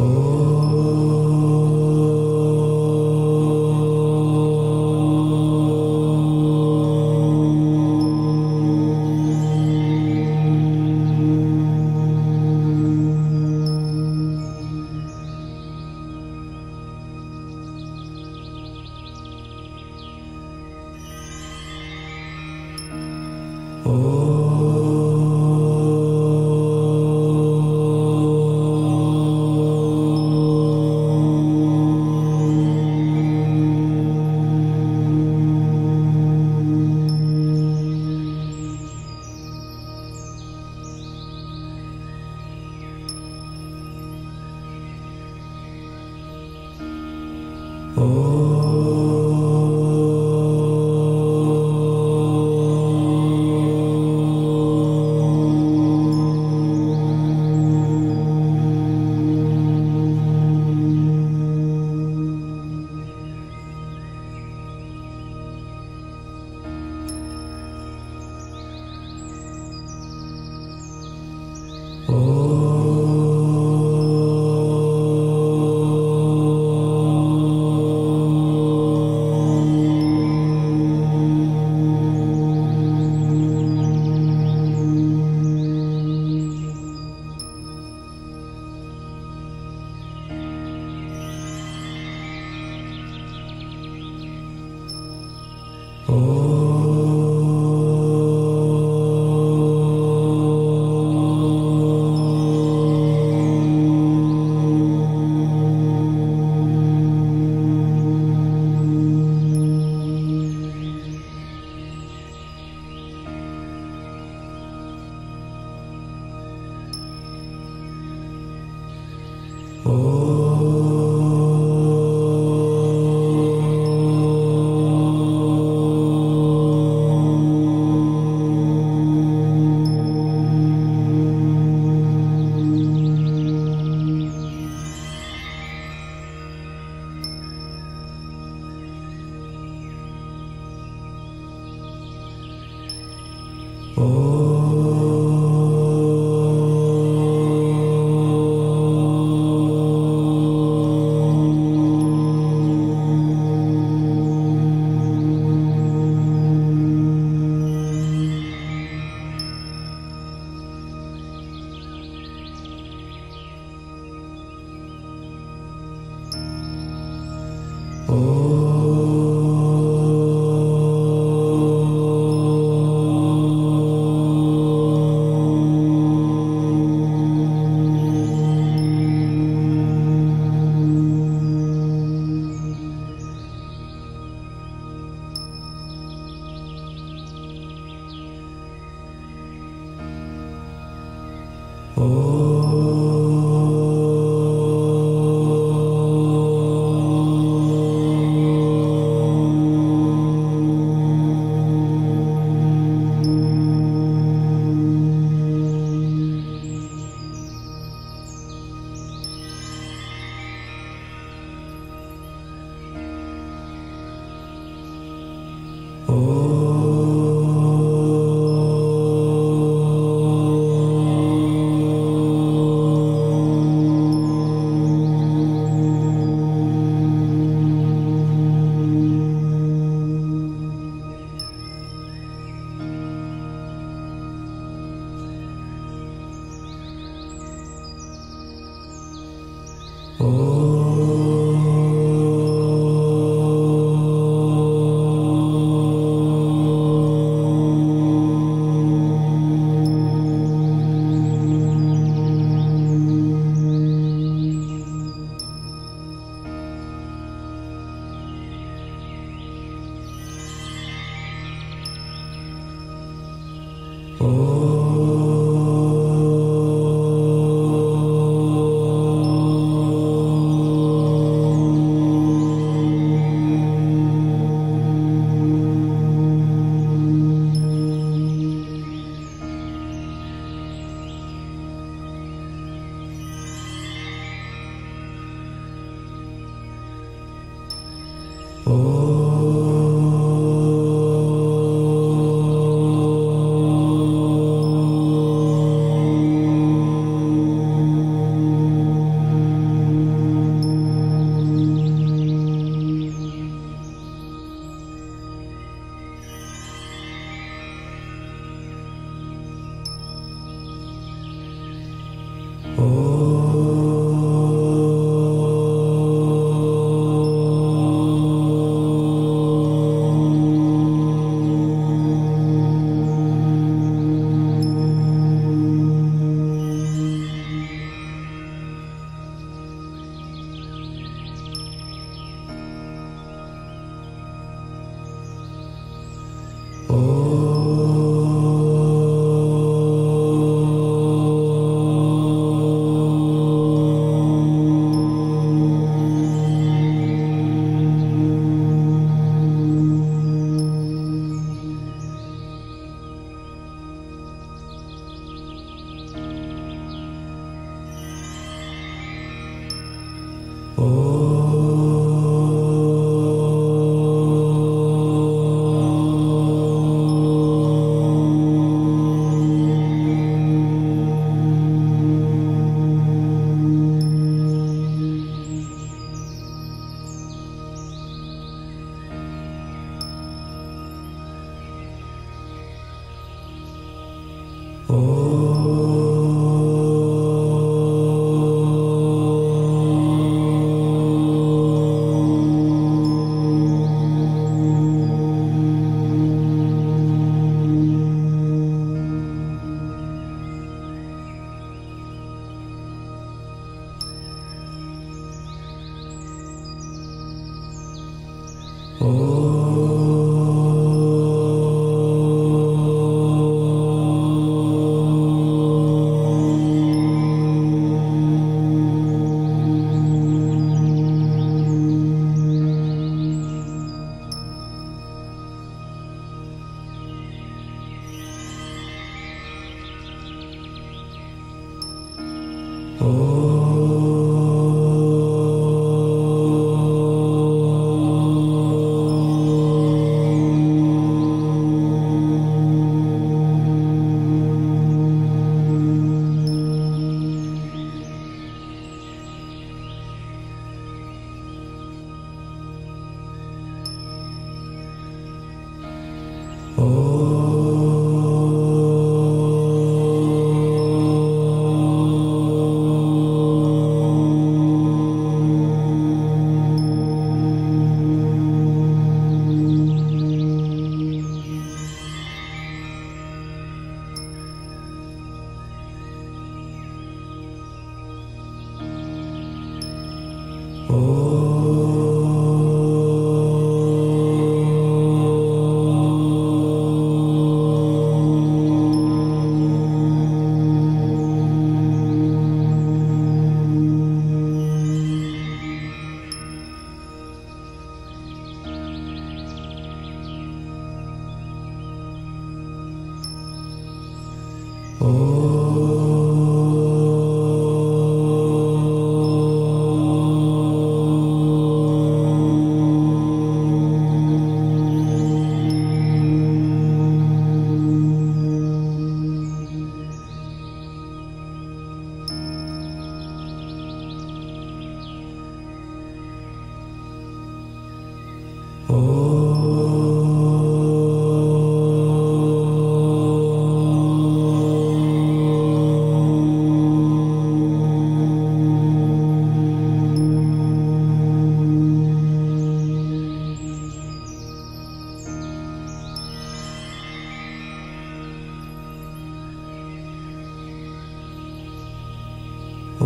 Oh Oh. Oh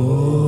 Oh.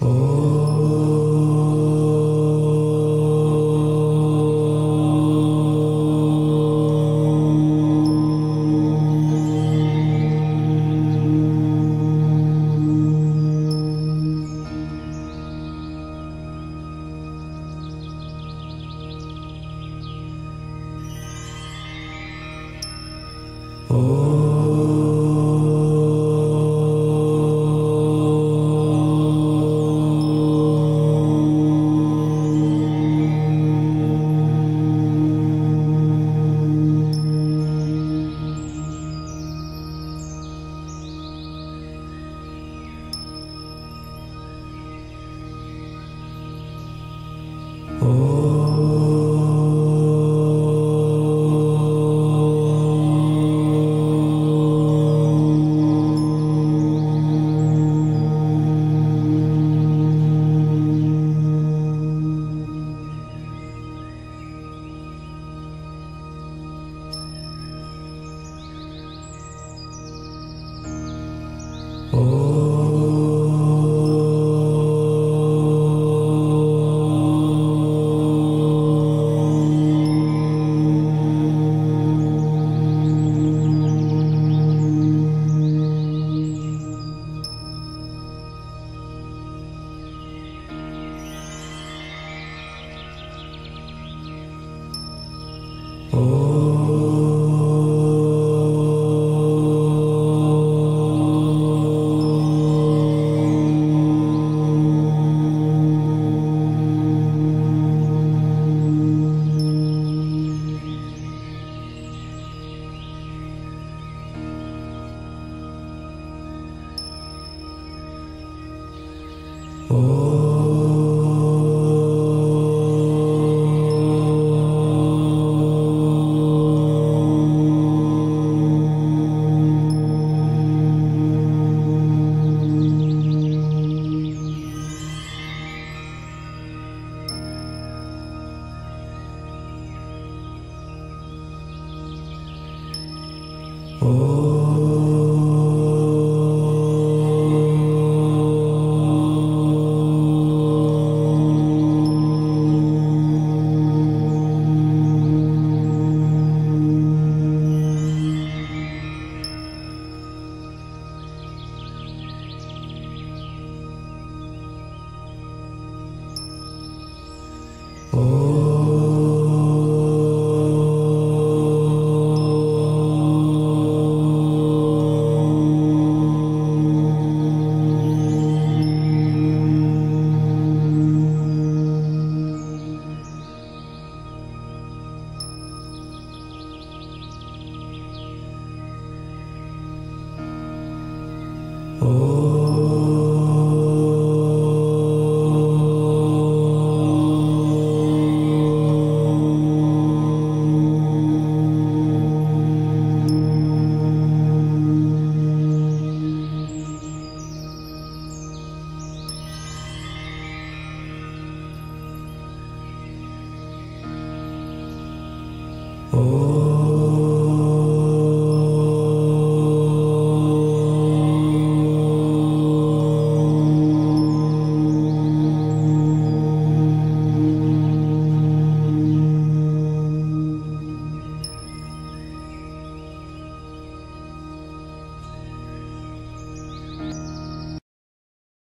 Oh.